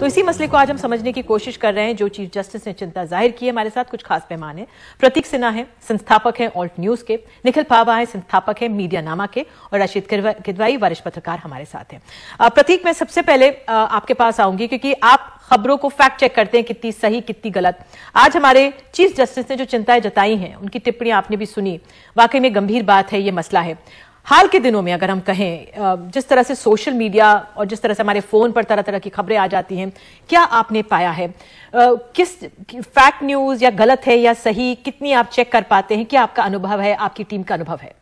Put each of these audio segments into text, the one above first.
तो इसी मसले को आज हम समझने की कोशिश कर रहे हैं, जो चीफ जस्टिस ने चिंता ज़ाहिर की है हमारे साथ, कुछ खास मेहमान पैमाने। प्रतीक सिन्हा है, संस्थापक है ऑल्ट न्यूज़ के। निखिल पावा है, संस्थापक है मीडिया नामा के। और रशीद किदवाई वरिष्ठ पत्रकार हमारे साथ हैं। प्रतीक, मैं सबसे पहले आपके पास आऊँगी, क्योंकि आप खबरों को फैक्ट चेक करते हैं, कितनी सही, कितनी गलत। आज हमारे चीफ जस्टिस ने जो चिंताएँ जताई हैं, उनकी टिप्पणी आपने भी सुनी। वाकई में गंभीर बात है, ये मसला है। हाल के दिनों में अगर हम कहें जिस तरह से सोशल मीडिया और जिस तरह से हमारे फ़ोन पर तरह तरह की खबरें आ जाती हैं, क्या आपने पाया है? किस फैक्ट न्यूज़ या गलत है या सही, कितनी आप चेक कर पाते हैं? क्या आपका अनुभव है? आपकी टीम का अनुभव है?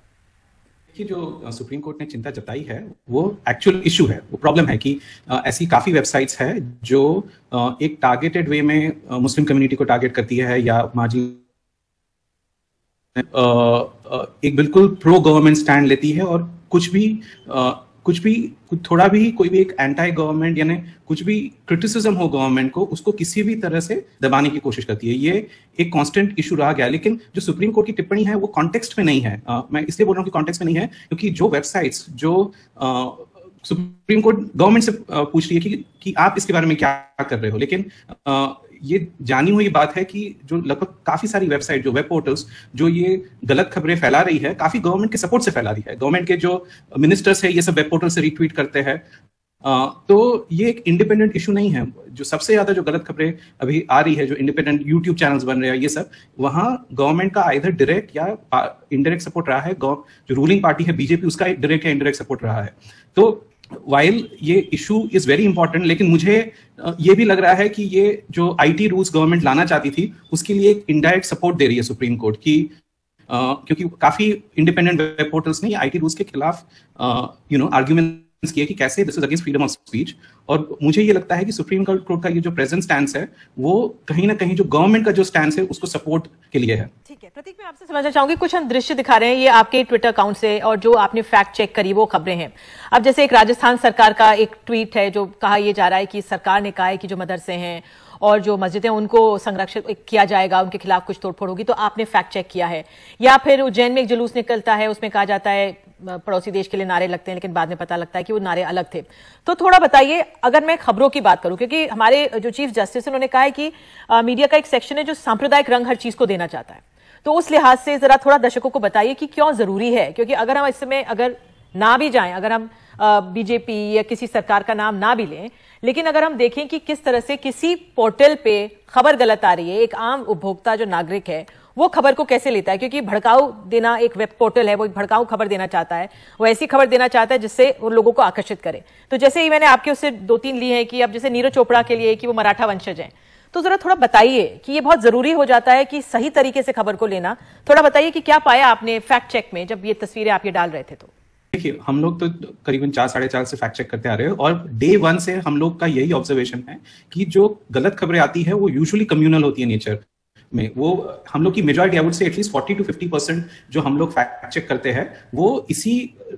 कि जो सुप्रीम कोर्ट ने चिंता जताई है, वो एक्चुअल इशू है। वो प्रॉब्लम है कि ऐसी काफ़ी वेबसाइट्स है जो एक टारगेटेड वे में मुस्लिम कम्युनिटी को टारगेट करती है या माजी एक बिल्कुल प्रो गवर्नमेंट स्टैंड लेती है और कुछ भी कुछ भी कुछ थोड़ा भी कोई भी एक एंटी गवर्नमेंट यानी कुछ भी क्रिटिसिज्म हो गवर्नमेंट को उसको किसी भी तरह से दबाने की कोशिश करती है। ये एक कांस्टेंट इशू रहा गया लेकिन जो सुप्रीम कोर्ट की टिप्पणी है वो कॉन्टेक्स्ट में नहीं है। आ, मैं इसलिए बोल रहा हूँ कि कॉन्टेक्स्ट में नहीं है क्योंकि जो वेबसाइट्स जो सुप्रीम कोर्ट गवर्नमेंट से पूछ रही है कि, कि आप इसके बारे में क्या कर रहे हो लेकिन ये जानी हुई बात है कि जो लगभग काफ़ी सारी वेबसाइट जो वेब पोर्टल्स जो ये गलत खबरें फैला रही है, काफ़ी गवर्नमेंट के सपोर्ट से फैला रही है। गवर्नमेंट के जो मिनिस्टर्स है, ये सब वेब पोर्टल से रिट्वीट करते हैं। तो ये एक इंडिपेंडेंट इशू नहीं है। जो सबसे ज़्यादा जो गलत खबरें अभी आ रही है, जो इंडिपेंडेंट यूट्यूब चैनल्स बन रहे हैं, ये सब, वहाँ गवर्नमेंट का आइधर डायरेक्ट या इनडायरेक्ट सपोर्ट रहा है। जो रूलिंग पार्टी है बीजेपी उसका डायरेक्ट या इनडायरेक्ट सपोर्ट रहा है। तो वाइल ये इशू इज़ वेरी इंपॉर्टेंट लेकिन मुझे ये भी लग रहा है कि ये जो आईटी रूल्स गवर्नमेंट लाना चाहती थी, उसके लिए एक इनडायरेक्ट सपोर्ट दे रही है सुप्रीम कोर्ट की क्योंकि काफ़ी इंडिपेंडेंट वेब पोर्टल्स ने आईटी रूल्स के खिलाफ यू नो आर्ग्यूमेंट किया कि कैसे this is against freedom of speech और मुझे ये लगता है कि सुप्रीम कोर्ट का ये जो प्रेजेंट स्टैंड है, वो कहीं ना कहीं जो गवर्नमेंट का जो स्टैंड है, उसको सपोर्ट के लिए है। ठीक है, प्रतीक, मैं आपसे समझना चाहूँगी, कुछ हम दृश्य दिखा रहे हैं, ये आपके ट्विटर अकाउंट से और जो आपने फैक्ट चेक करी वो खबरें हैं। अब जैसे एक राजस्थान सरकार का एक ट्वीट है, जो कहा यह जा रहा है कि सरकार ने कहा है कि जो मदरसे हैं और जो मस्जिदें उनको संरक्षित किया जाएगा उनके खिलाफ कुछ तोड़फोड़ होगी तो आपने फैक्ट चेक किया है। या फिर उज्जैन में एक जुलूस निकलता है उसमें कहा जाता है पड़ोसी देश के लिए नारे लगते हैं लेकिन बाद में पता लगता है कि वो नारे अलग थे। तो थोड़ा बताइए अगर मैं खबरों की बात करूँ क्योंकि हमारे जो चीफ जस्टिस उन्होंने कहा है कि आ, मीडिया का एक सेक्शन है जो सांप्रदायिक रंग हर चीज़ को देना चाहता है। तो उस लिहाज से जरा थोड़ा दर्शकों को बताइए कि क्यों ज़रूरी है क्योंकि अगर हम इस समय अगर ना भी जाएँ अगर हम बीजेपी या किसी सरकार का नाम ना भी लें लेकिन अगर हम देखें कि किस तरह से किसी पोर्टल पे खबर गलत आ रही है, एक आम उपभोक्ता जो नागरिक है, वो खबर को कैसे लेता है? क्योंकि भड़काऊ देना एक वेब पोर्टल है, वो एक भड़काऊ खबर देना चाहता है, वो ऐसी खबर देना चाहता है जिससे वो लोगों को आकर्षित करे। तो जैसे ही मैंने आपके उससे दो तीन ली है कि अब जैसे नीरज चोपड़ा के लिए कि वो मराठा वंशज है तो जरा थोड़ा बताइए कि ये बहुत ज़रूरी हो जाता है कि सही तरीके से खबर को लेना। थोड़ा बताइए कि क्या पाया आपने फैक्ट चेक में जब ये तस्वीरें आप ये डाल रहे थे तो। देखिए हम लोग तो करीबन चार साढ़े चार से फैक्ट चेक करते आ रहे हैं और डे वन से हम लोग का यही ऑब्जर्वेशन है कि जो गलत खबरें आती है वो यूजुअली कम्युनल होती है नेचर में। वो हम लोग की मेजोरिटी आई वुड से एटलीस्ट 40 टू 50 परसेंट जो हम लोग फैक्ट चेक करते हैं वो इसी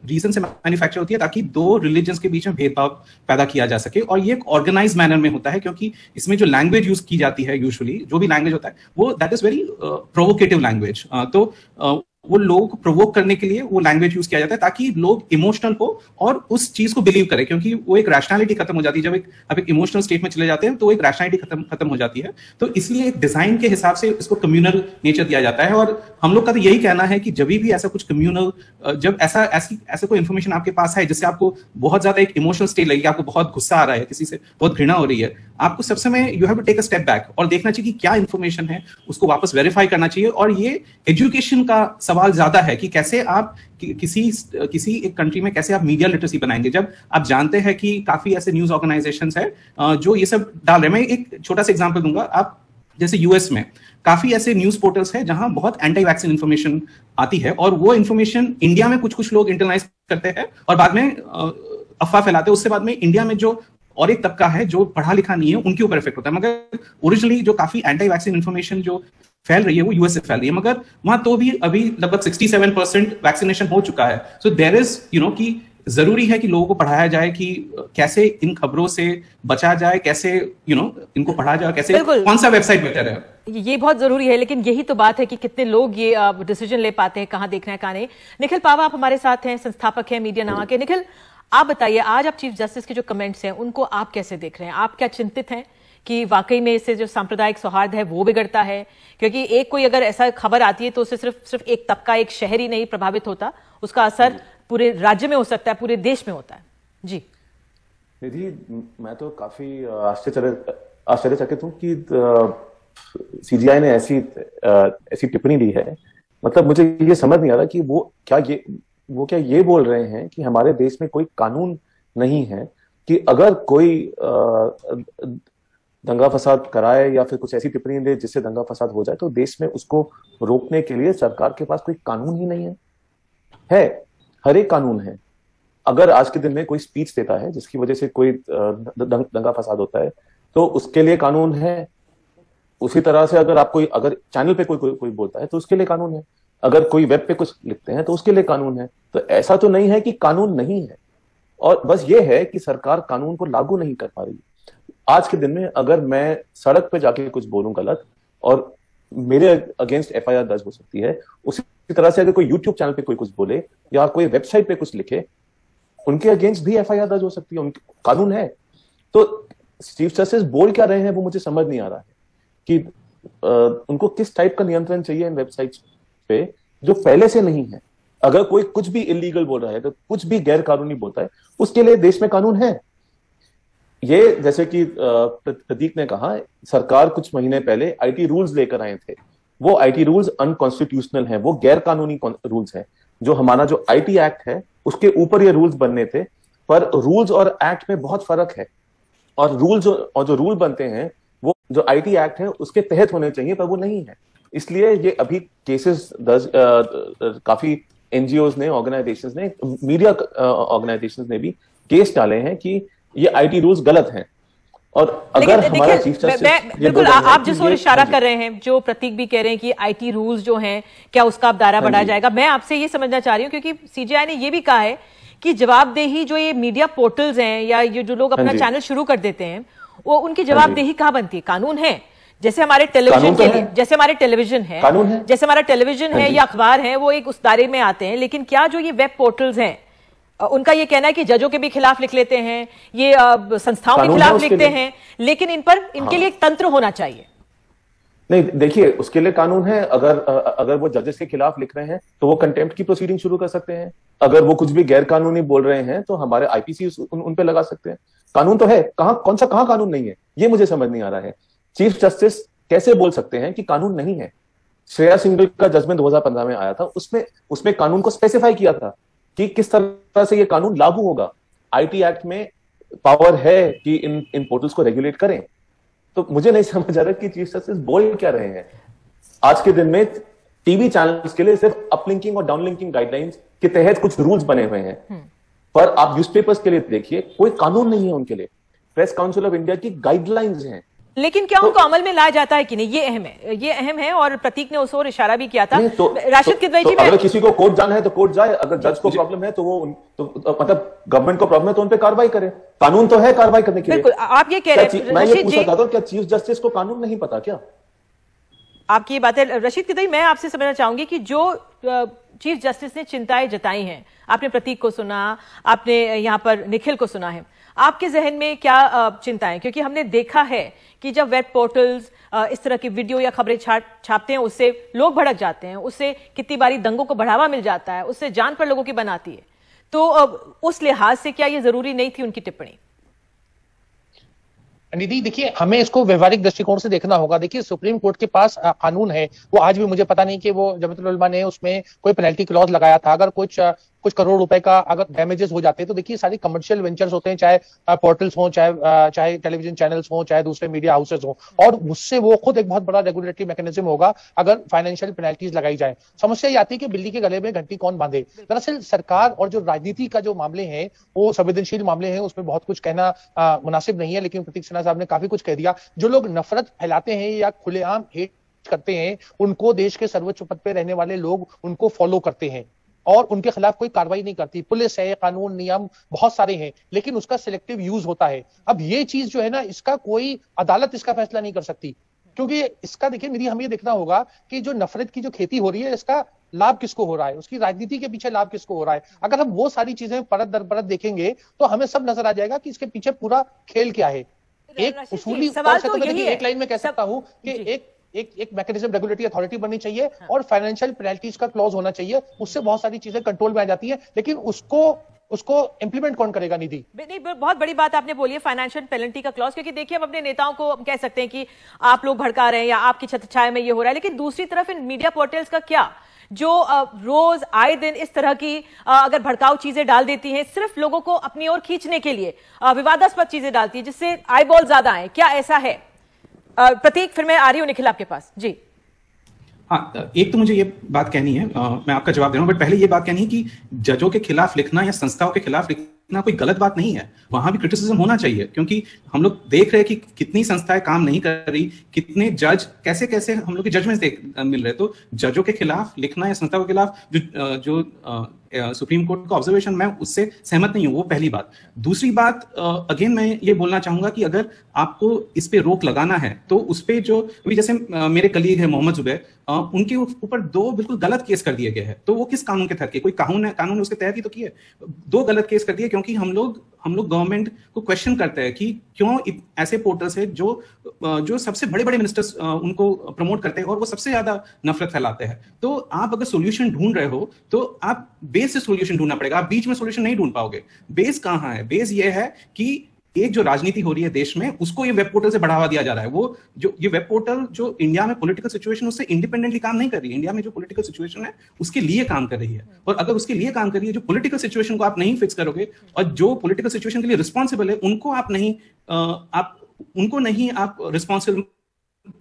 रीजन से मैन्युफैक्चर होती है ताकि दो रिलीजन के बीच में भेदभाव पैदा किया जा सके और ये एक ऑर्गेनाइज मैनर में होता है क्योंकि इसमें जो लैंग्वेज यूज़ की जाती है यूजुअली जो भी लैंग्वेज होता है वो that is very provocative language तो uh, वो लोग को प्रोवोक करने के लिए वो लैंग्वेज यूज़ किया जाता है ताकि लोग इमोशनल हो और उस चीज़ को बिलीव करें, क्योंकि वो एक रैशनैलिटी खत्म हो जाती है। जब एक आप एक इमोशनल स्टेट में चले जाते हैं तो एक रैशनैलिटी खत्म खत्म हो जाती है। तो इसलिए एक डिज़ाइन के हिसाब से इसको कम्युनल नेचर दिया जाता है। और हम लोग का तो यही कहना है कि जब भी ऐसा कुछ कम्युनल जब ऐसा, ऐसी, ऐसा कोई इन्फॉर्मेशन आपके पास है, जिससे आपको बहुत ज़्यादा एक इमोशनल स्टेट लगेगी, आपको बहुत गुस्सा आ रहा है, किसी से बहुत घृणा हो रही है, आपको सब समय you have to take a step back और देखना चाहिए कि क्या इन्फॉर्मेशन है, उसको वापस वेरीफाई करना चाहिए। और ये एजुकेशन का सवाल ज़्यादा है कि कैसे आप कि, किसी किसी एक कंट्री में कैसे आप मीडिया लिटरेसी बनाएँगे? जब आप जानते हैं कि काफ़ी ऐसे न्यूज़ ऑर्गेनाइजेशन है जो ये सब डाल रहे हैं। मैं एक छोटा सा एग्ज़ाम्पल दूँगा। आप जैसे यूएस में काफ़ी ऐसे न्यूज़ पोर्टल्स है जहाँ बहुत एंटी वैक्सीन इन्फॉर्मेशन आती है और वो इन्फॉर्मेशन इंडिया में कुछ कुछ लोग इंटरनाइज करते हैं और बाद में अफवाह फैलाते हैं। उससे बाद में इंडिया में जो और एक तबका है जो पढ़ा लिखा नहीं है उनके ऊपर इफ़ेक्ट होता है। मगर ओरिजिनली जो काफ़ी एंटी वैक्सीन इन्फॉर्मेशन जो फैल रही है वो यूएस से फैल रही है। मगर वहाँ तो भी अभी लगभग 67 परसेंट वैक्सीनेशन हो चुका है। So there is you know कि ज़रूरी है कि लोगों को पढ़ाया जाए कि कैसे इन खबरों से बचा जाए कैसे यू you नो know, इनको पढ़ा जाए कैसे कौन सा वेबसाइट बेहतर है। ये बहुत ज़रूरी है लेकिन यही तो बात है कि कितने लोग ये डिसीज़न ले पाते हैं कहाँ देखना है कहाँ नहीं। निखिल पावा आप हमारे साथ हैं संस्थापक हैं मीडिया नामा के निखिल आप बताइए आज आप चीफ जस्टिस के जो कमेंट्स हैं उनको आप कैसे देख रहे हैं? आप क्या चिंतित हैं? कि वाकई में इससे जो सांप्रदायिक सौहार्द है वो बिगड़ता है। क्योंकि एक कोई अगर ऐसा खबर आती है तो उससे सिर्फ़ सिर्फ़ एक तबका एक शहर ही नहीं प्रभावित होता। उसका असर पूरे राज्य में हो सकता है पूरे देश में होता है। जी। निधि मैं तो काफ़ी आश्चर्य आश्चर्यचकित हूँ कि सीजीआई ने ऐसी ऐसी टिप्पणी दी है। मतलब मुझे ये समझ नहीं आ रहा कि वो क्या ये वो क्या ये बोल रहे हैं कि हमारे देश में कोई कानून नहीं है कि अगर कोई दंगा फसाद कराए या फिर कुछ ऐसी टिप्पणी दे जिससे दंगा फसाद हो जाए तो देश में उसको रोकने के लिए सरकार के पास कोई कानून ही नहीं है। है हर एक कानून है। अगर आज के दिन में कोई स्पीच देता है जिसकी वजह से कोई दंगा फसाद होता है तो उसके लिए कानून है। उसी तरह से अगर आप कोई अगर चैनल पे कोई कोई, कोई बोलता है तो उसके लिए कानून है। अगर कोई वेब पे कुछ लिखते हैं तो उसके लिए कानून है। तो ऐसा तो नहीं है कि कानून नहीं है। और बस ये है कि सरकार कानून को लागू नहीं कर पा रही आज के दिन में अगर मैं सड़क पे जाके कुछ बोलूँ गलत और मेरे अगेंस्ट एफआईआर दर्ज हो सकती है उसी तरह से अगर कोई यूट्यूब चैनल पे कोई कुछ बोले या कोई वेबसाइट पे कुछ लिखे उनके अगेंस्ट भी एफआईआर दर्ज हो सकती है उनके कानून है। तो चीफ जस्टिस बोल क्या रहे हैं वो मुझे समझ नहीं आ रहा है कि आ, उनको किस टाइप का नियंत्रण चाहिए इन वेबसाइट्स पे जो पहले से नहीं है। अगर कोई कुछ भी इलीगल बोल रहा है तो कुछ भी गैर कानूनी बोलता है उसके लिए देश में कानून है। ये जैसे कि प्रतीक ने कहा, सरकार कुछ महीने पहले आईटी रूल्स लेकर आए थे। वो आईटी रूल्स अनकॉन्स्टिट्यूशनल हैं, वो गैर कानूनी रूल्स हैं। जो हमारा जो आईटी एक्ट है, उसके ऊपर ये रूल्स बनने थे, पर रूल्स और एक्ट में बहुत फ़र्क है। और रूल्स और जो रूल बनते हैं, वो जो आईटी एक्ट है, उसके तहत होने चाहिए, पर वो नहीं है। इसलिए ये अभी केसेस दर्ज काफ़ी एनजीओ ने ऑर्गेनाइजेशन ने मीडिया ऑर्गेनाइजेशन ने भी केस डाले हैं कि ये आईटी रूल्स गलत हैं। और अगर हमारा चीफ जस्टिस बिल्कुल आप जिस ओर इशारा कर रहे हैं जो प्रतीक भी कह रहे हैं कि आईटी रूल्स जो हैं क्या उसका अब दायरा हाँ बढ़ाया जाएगा? मैं आपसे ये समझना चाह रही हूँ क्योंकि सीजीआई ने ये भी कहा है कि जवाबदेही जो ये मीडिया पोर्टल्स हैं या ये जो लोग अपना चैनल हाँ शुरू कर देते हैं वो उनकी हाँ जवाबदेही कहाँ बनती है? कानून है। जैसे हमारे टेलीविज़न तो के लिए जैसे हमारे टेलीविज़न है। जैसे हमारा टेलीविज़न है या अखबार है वो एक उस दायरे में आते हैं लेकिन क्या जो ये वेब पोर्टल्स हैं उनका ये कहना है कि जजों के भी खिलाफ लिख लेते हैं ये संस्थाओं के खिलाफ लिखते हैं लेकिन इन पर इनके हाँ। लिए एक तंत्र होना चाहिए। नहीं देखिए उसके लिए कानून है अगर अगर वो जजेस के खिलाफ लिख रहे हैं तो वो कंटेम्प्ट की प्रोसीडिंग शुरू कर सकते हैं। अगर वो कुछ भी गैर कानूनी बोल रहे हैं तो हमारे आईपीसी उन, उन पे लगा सकते हैं। कानून तो है कहा कौन सा कहाँ कानून नहीं है ये मुझे समझ नहीं आ रहा है। चीफ जस्टिस कैसे बोल सकते हैं कि कानून नहीं है? श्रेया सिंगल का जजमेंट 2015 में आया था उसमें उसमें कानून को स्पेसिफाई किया था। कि किस तरह से ये कानून लागू होगा? आईटी एक्ट में पावर है कि इन इन पोर्टल्स को रेगुलेट करें? तो मुझे नहीं समझ आ रहा कि चीफ जस्टिस बोल क्या रहे हैं। आज के दिन में टीवी चैनल्स के लिए सिर्फ़ अपलिंकिंग और डाउनलिंकिंग गाइडलाइंस के तहत कुछ रूल्स बने हुए हैं। हम्म। पर आप न्यूज़पेपर्स के लिए देखिए कोई कानून नहीं है उनके लिए। प्रेस काउंसिल ऑफ़ इंडिया की गाइडलाइंस हैं। लेकिन क्या तो, उनको अमल में लाया जाता है कि नहीं? ये अहम है। ये अहम है और प्रतीक ने उस ओर इशारा भी किया था। तो, राशिद तो, किदवई जी तो अगर किसी को कोर्ट जाना है तो कोर्ट जाए। अगर जज को प्रॉब्लम है तो वो तो, तो, मतलब गवर्नमेंट को प्रॉब्लम है तो उन पर कार्रवाई करे। कानून तो है कार्रवाई करने के लिए। आप ये कह रहे हैं मैं ये पूछना चाहता हूँ क्या चीफ जस्टिस को कानून नहीं पता क्या? आपकी ये बात है रशीद किदई मैं आपसे समझना चाहूँगी कि जो चीफ जस्टिस ने चिंताएँ जताई हैं आपने प्रतीक को सुना आपने यहाँ पर निखिल को सुना है। आपके जहन में क्या चिंताएँ? क्योंकि हमने देखा है कि जब वेब पोर्टल्स इस तरह की वीडियो या खबरें छापते हैं, उससे लोग भड़क जाते हैं, उससे कितनी बारी दंगों को बढ़ावा मिल जाता है, उससे जान पर लोगों की बनाती है। तो उस लिहाज से क्या ये ज़रूरी नहीं थी उनकी टिप्पणी? निधि, देखिए, हमें इसको व्यवहारिक दृष्टिकोण से देखना होगा। देखिए, सुप्रीम कोर्ट के पास कानून है। वो आज भी मुझे पता नहीं कि वो जमतुल ने उसमें कोई पेनल्टी क्लॉज लगाया था। अगर कुछ कुछ करोड़ रुपए का अगर डैमेजेस हो जाते हैं तो देखिए सारी कमर्शियल वेंचर्स होते हैं, चाहे पोर्टल्स हो, चाहे चाहे टेलीविज़न चैनल्स हो, चाहे दूसरे मीडिया हाउसेस हो। और उससे वो खुद एक बहुत बड़ा रेगुलेटरी मैकेनिज्म होगा अगर फाइनेंशियल पेनल्टीज लगाई जाए। समस्या ये आती है कि बिल्ली के गले में घंटी कौन बांधे? दरअसल सरकार और जो राजनीति का जो मामले हैं, वो संवेदनशील मामले हैं, उसमें बहुत कुछ कहना मुनासिब नहीं है, लेकिन प्रतीक सिन्हा साहब ने काफ़ी कुछ कह दिया। जो लोग नफरत फैलाते हैं या खुलेआम हेट करते हैं, उनको देश के सर्वोच्च पद पे रहने वाले लोग उनको फॉलो करते हैं। और उनके खिलाफ कोई कार्रवाई नहीं करती। पुलिस है कानून नियम बहुत सारे हैं लेकिन उसका सिलेक्टिव यूज़ होता है। अब ये चीज़ जो है ना इसका कोई अदालत इसका फैसला नहीं कर सकती। क्योंकि इसका देखिए मेरी हमें देखना होगा कि जो नफरत की जो खेती हो रही है इसका लाभ किसको हो रहा है? उसकी राजनीति के पीछे लाभ किसको हो रहा है? अगर हम वो सारी चीज़ें परत दर परत देखेंगे तो हमें सब नज़र आ जाएगा कि इसके पीछे पूरा खेल क्या है। एक उसूली सवाल तो यही है। एक लाइन में कह सकता हूँ कि एक एक एक मैकेनिज्म रेगुलेटरी अथॉरिटी बननी चाहिए हाँ। और फाइनेंशियल पेनल्टीज का क्लॉज होना चाहिए। उससे बहुत सारी चीज़ें कंट्रोल में आ जाती है लेकिन उसको उसको इंप्लीमेंट कौन करेगा निधि? नहीं बहुत बड़ी बात आपने बोली है फाइनेंशियल पेनल्टी का क्लॉज क्योंकि देखिए हम अपने नेताओं को कह सकते हैं कि आप लोग भड़का रहे हैं या आपकी छत छाया में ये हो रहा है लेकिन दूसरी तरफ़ इन मीडिया पोर्टल्स का क्या? जो रोज आए दिन इस तरह की अगर भड़काऊ चीज़ें डाल देती हैं सिर्फ़ लोगों को अपनी ओर खींचने के लिए विवादास्पद चीज़ें डालती है जिससे आई बॉल ज़्यादा आए। क्या ऐसा है? प्रतीक फिर मैं आ रही हूँ निखिल आपके पास। जी। हाँ एक तो मुझे ये बात कहनी है आ, मैं आपका जवाब दे रहा हूँ बट पहले ये बात कहनी है कि जजों के खिलाफ लिखना या संस्थाओं के खिलाफ लिखना कोई गलत बात नहीं है। वहाँ भी क्रिटिसिज्म होना चाहिए क्योंकि हम लोग देख रहे हैं कि कितनी संस्थाएँ काम नहीं कर रही कितने जज कैसे कैसे हम लोग के जजमेंट मिल रहे तो जजों के खिलाफ लिखना या संस्थाओं के खिलाफ जो जो सुप्रीम कोर्ट का ऑब्जर्वेशन मैं उससे सहमत नहीं हूँ, वो पहली बात। दूसरी बात अगेन मैं ये बोलना चाहूँगा कि अगर आपको इस पे रोक लगाना है तो उस पर जो, अभी जैसे मेरे कलीग है मोहम्मद जुबैर उनके ऊपर दो बिल्कुल गलत केस कर दिए गए हैं। तो वो किस कानून के तहत किए? कोई कानून है, कानून उसके तहत ही तो किए? दो गलत केस कर दिए, क्योंकि हम लोग हम लोग गवर्नमेंट को क्वेश्चन करते हैं कि क्यों ऐसे पोर्टल्स है जो जो सबसे बड़े बड़े मिनिस्टर्स उनको प्रमोट करते हैं और वो सबसे ज़्यादा नफरत फैलाते हैं। तो आप अगर सोल्यूशन ढूंढ रहे हो तो आप बेस से सोल्यूशन ढूंढना पड़ेगा। आप बीच में सोल्यूशन नहीं ढूंढ पाओगे। बेस कहाँ है? बेस ये है कि एक जो राजनीति हो रही है देश में, उसको ये वेब पोर्टल से बढ़ावा दिया जा रहा है। वो जो, ये वेब पोर्टल जो इंडिया में पॉलिटिकल सिचुएशन उससे इंडिपेंडेंटली काम नहीं कर रही है। इंडिया में जो पॉलिटिकल सिचुएशन है, उसके लिए काम कर रही है। और अगर उसके लिए काम कर रही है, जो पॉलिटिकल सिचुएशन को आप नहीं फिक्स करोगे, और जो पॉलिटिकल सिचुएशन के लिए रिस्पॉन्सिबल है, उनको आप नहीं आप, उनको नहीं आप रिस्पॉन्सिबल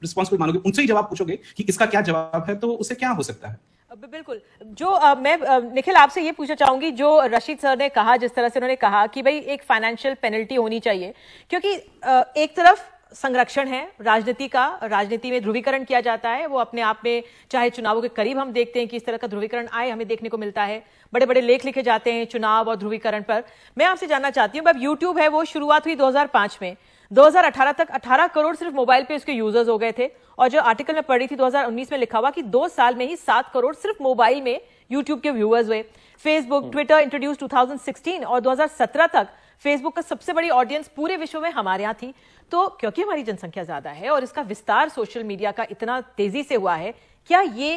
रिस्पॉन्सिबल मानोगे। उनसे ही जवाब पूछोगे कि इसका क्या जवाब है तो उसे क्या हो सकता है? बिल्कुल। जो आ, मैं निखिल आपसे ये पूछना चाहूँगी जो रशीद सर ने कहा जिस तरह से उन्होंने कहा कि भाई एक फाइनेंशियल पेनल्टी होनी चाहिए क्योंकि आ, एक तरफ़ संरक्षण है राजनीति का राजनीति में ध्रुवीकरण किया जाता है वो अपने आप में चाहे चुनावों के करीब हम देखते हैं कि इस तरह का ध्रुवीकरण आए हमें देखने को मिलता है बड़े बड़े लेख लिखे जाते हैं चुनाव और ध्रुवीकरण पर। मैं आपसे जानना चाहती हूँ अब यूट्यूब है वो शुरुआत हुई 2005 में 2018 तक 18 करोड़ सिर्फ़ मोबाइल पे उसके यूज़र्स हो गए थे। और जो आर्टिकल में पढ़ी थी 2019 में लिखा हुआ कि दो साल में ही सात करोड़ सिर्फ़ मोबाइल में यूट्यूब के व्यूअर्स हुए। फेसबुक ट्विटर इंट्रोड्यूस 2016 और 2017 तक फेसबुक का सबसे बड़ी ऑडियंस पूरे विश्व में हमारे यहाँ थी। तो क्योंकि हमारी जनसंख्या ज़्यादा है और इसका विस्तार सोशल मीडिया का इतना तेज़ी से हुआ है क्या ये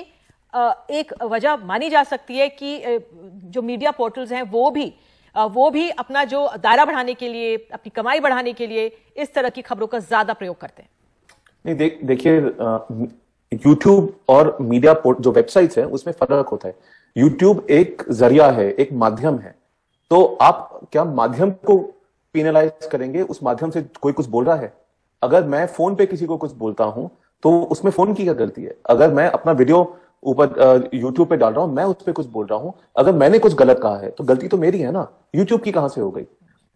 एक वजह मानी जा सकती है कि जो मीडिया पोर्टल्स हैं वो भी वो भी अपना जो दायरा बढ़ाने के लिए, अपनी कमाई बढ़ाने के लिए इस तरह की खबरों का ज़्यादा प्रयोग करते हैं। नहीं, देख, देखिए यूट्यूब और मीडिया पोर्ट, जो वेबसाइट्स है, उसमें फ़र्क होता है। यूट्यूब एक ज़रिया है, एक माध्यम है। तो आप क्या माध्यम को पीनलाइज करेंगे? उस माध्यम से कोई कुछ बोल रहा है? अगर मैं फ़ोन पे किसी को कुछ बोलता हूँ तो उसमें फ़ोन की क्या गलती है? अगर मैं अपना वीडियो ऊपर यूट्यूब पे डाल रहा हूँ, मैं उस पर कुछ बोल रहा हूँ। अगर मैंने कुछ गलत कहा है तो गलती तो मेरी है ना? यूट्यूब की कहाँ से हो गई?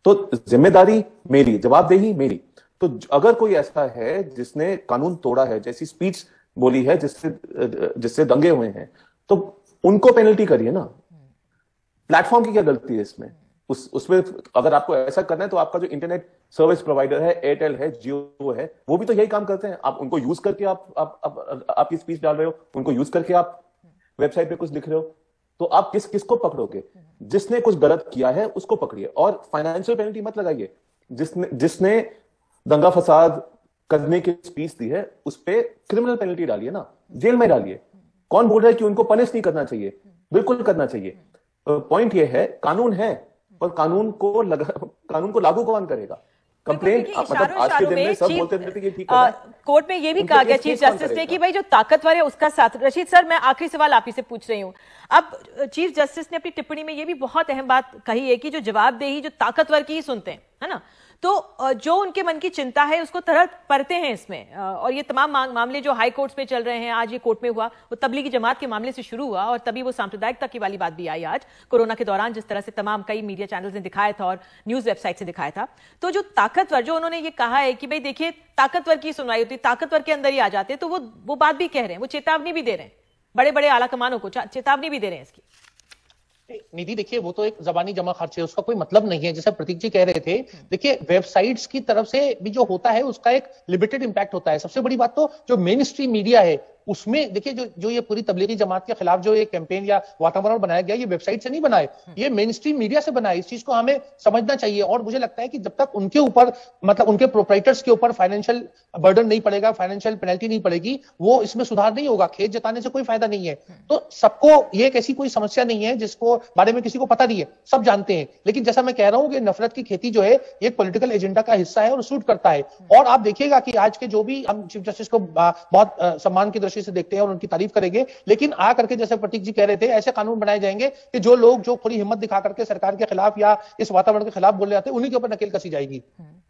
तो ज़िम्मेदारी मेरी, जवाबदेही मेरी। तो अगर कोई ऐसा है जिसने कानून तोड़ा है, जैसी स्पीच बोली है, जिससे जिससे दंगे हुए हैं तो उनको पेनल्टी करिए ना। प्लेटफॉर्म की क्या गलती है इसमें? उस उसमें अगर आपको ऐसा करना है तो आपका जो इंटरनेट सर्विस प्रोवाइडर है एयरटेल है जियो है वो भी तो यही काम करते हैं। आप उनको यूज़ करके आप आप, आप आपकी स्पीच डाल रहे हो उनको यूज़ करके आप वेबसाइट पे कुछ लिख रहे हो। तो आप किस किसको पकड़ोगे? जिसने कुछ गलत किया है उसको पकड़िए। और फाइनेंशियल पेनल्टी मत लगाइए। जिसने जिसने दंगा फसाद करने की स्पीच दी है उस पर क्रिमिनल पेनल्टी डालिए ना। जेल में डालिए। कौन बोल रहा है कि उनको पनिश नहीं करना चाहिए? बिल्कुल करना चाहिए। पॉइंट ये है कानून है पर कानून को लगा कानून को लागू कौन करेगा? मतलब आज के दिन में सब बोलते थे कि ठीक है कोर्ट में ये भी कहा गया चीफ जस्टिस ने कि भाई जो ताकतवर है उसका साथ रशीद सर मैं आखिरी सवाल आप ही से पूछ रही हूँ। अब चीफ जस्टिस ने अपनी टिप्पणी में ये भी बहुत अहम बात कही है कि जो जवाबदेही जो ताकतवर की ही सुनते हैं है ना? तो जो उनके मन की चिंता है, उसको तरह पढ़ते हैं इसमें। और ये तमाम मामले जो हाई कोर्ट्स में चल रहे हैं, आज ये कोर्ट में हुआ, वो तबलीगी जमात के मामले से शुरू हुआ, और तभी वो सांप्रदायिकता की वाली बात भी आई आज, कोरोना के दौरान जिस तरह से तमाम कई मीडिया चैनल्स ने दिखाया था और न्यूज़ वेबसाइट से दिखाया था। तो जो ताकतवर, जो उन्होंने ये कहा है कि भाई देखिए, ताकतवर की सुनवाई होती, ताकतवर के अंदर ही आ जाते तो वो वो बात भी कह रहे हैं, वो चेतावनी भी दे रहे हैं बड़े बड़े आला कमानों को चेतावनी भी दे रहे हैं इसकी। निधि, देखिए, वो तो एक जबानी जमा खर्च है, उसका कोई मतलब नहीं है। जैसे प्रतीक जी कह रहे थे, देखिए, वेबसाइट्स की तरफ़ से भी जो होता है, उसका एक लिमिटेड इंपैक्ट होता है। सबसे बड़ी बात तो जो मेन स्ट्रीम मीडिया है उसमें देखिए जो जो ये पूरी तबलीगी जमात के खिलाफ जो ये कैंपेन या वातावरण बनाया गया ये वेबसाइट से नहीं बनाए। ये मेन स्ट्रीम मीडिया से बनाए। इस चीज़ को हमें समझना चाहिए। और मुझे लगता है कि जब तक उनके ऊपर मतलब उनके प्रोपराइटर्स के ऊपर फाइनेंशियल बर्डन नहीं पड़ेगा फाइनेंशियल पेनल्टी नहीं पड़ेगी वो इसमें सुधार नहीं होगा। खेत जताने से कोई फ़ायदा नहीं है। तो सबको ये एक ऐसी कोई समस्या नहीं है जिसको बारे में किसी को पता नहीं है। सब जानते हैं। लेकिन जैसा मैं कह रहा हूँ कि नफरत की खेती जो है एक पोलिटिकल एजेंडा का हिस्सा है और सूट करता है। और आप देखिएगा कि आज के जो भी हम चीफ जस्टिस को बहुत सम्मान की दृष्टि से देखते हैं और उनकी तारीफ़ करेंगे। लेकिन आ करके जैसे प्रतीक जी कह रहे थे ऐसे कानून बनाए जाएँगे कि जो लोग जो थोड़ी हिम्मत दिखा करके सरकार के खिलाफ या इस वातावरण के खिलाफ बोले जाते हैं उन्हीं के ऊपर नकेल कसी जाएगी।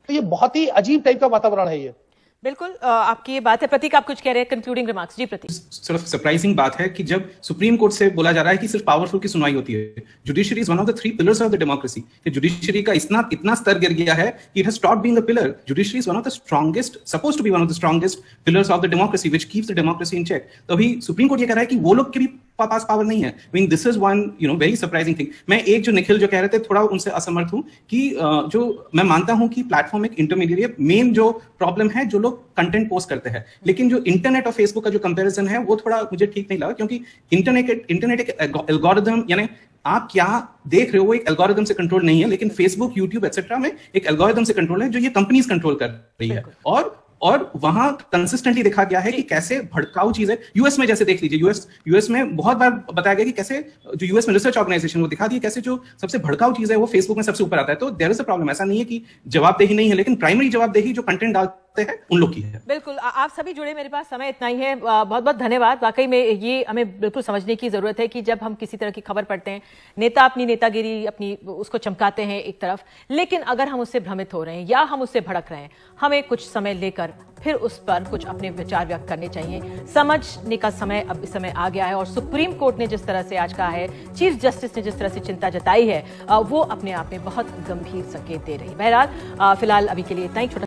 तो ये बहुत ही अजीब टाइप का वातावरण है ये। बिल्कुल आपकी ये बात है। प्रतीक, आप कुछ कह रहे हैं कंक्लूडिंग रिमार्क्स जी, प्रतीक। सिर्फ़ सरप्राइजिंग बात है कि जब सुप्रीम कोर्ट से बोला जा रहा है कि सिर्फ़ पावरफुल की सुनवाई होती है judiciary is one of the three pillars of the democracy judiciary का इतना इतना स्तर गिर गया है कि it has stop being a pillar judiciary is one of the strongest suppose to be one of the strongest pillars of the democracy which keeps the democracy in check तो अभी सुप्रीम कोर्ट ये कह रहा है कि वो लोग के भी पास पावर नहीं है। Mean this is one you know very surprising thing मैं एक जो निखिल जो कह रहे थे थोड़ा उनसे असमर्थ हूँ कि जो मैं मानता हूँ कि प्लेटफॉर्म एक इंटरमीडिएट मेन जो प्रॉब्लम है जो लोग कंटेंट पोस्ट करते हैं। लेकिन जो इंटरनेट और फेसबुक का जो कंपेरिजन है वो थोड़ा मुझे ठीक नहीं लगा क्योंकि इंटरनेट इंटरनेट एक एल्गोरिदम यानी आप क्या देख रहे हो वो एक एल्गोरिदम से कंट्रोल नहीं है लेकिन फेसबुक यूट्यूब एक्सेट्रा में एक एल्गोरिदम से कंट्रोल है जो ये कंपनीज़ कंट्रोल कर रही है। और और वहाँ कंसिस्टेंटली देखा गया है कि कैसे भड़काऊ चीज़ें यूएस में जैसे देख लीजिए यूएस यूएस में बहुत बार बताया गया कि कैसे जो यूएस में रिसर्च ऑर्गेनाइजेशन वो दिखा दी कैसे जो सबसे भड़काऊ चीज़ है वो फेसबुक में सबसे ऊपर आता है। तो देर इज़ अ प्रॉब्लम ऐसा नहीं है कि जवाबदेही नहीं है लेकिन प्राइमरी जवाबदेही जो कंटेंट डाल हैं? उन लोग की है। बिल्कुल आ, आप सभी जुड़े मेरे पास समय इतना ही है। बहुत बहुत धन्यवाद। वाकई में ये हमें बिल्कुल समझने की ज़रूरत है कि जब हम किसी तरह की खबर पढ़ते हैं नेता अपनी नेतागिरी अपनी उसको चमकाते हैं एक तरफ़ लेकिन अगर हम उससे भ्रमित हो रहे हैं या हम उससे भड़क रहे हैं हमें कुछ समय लेकर फिर उस पर कुछ अपने विचार व्यक्त करने चाहिए। समझने का समय अब इस समय आ गया है और सुप्रीम कोर्ट ने जिस तरह से आज कहा है चीफ जस्टिस ने जिस तरह से चिंता जताई है वो अपने आप में बहुत गंभीर संकेत दे रही है। बहरहाल फ़िलहाल अभी के लिए इतना ही। छोटा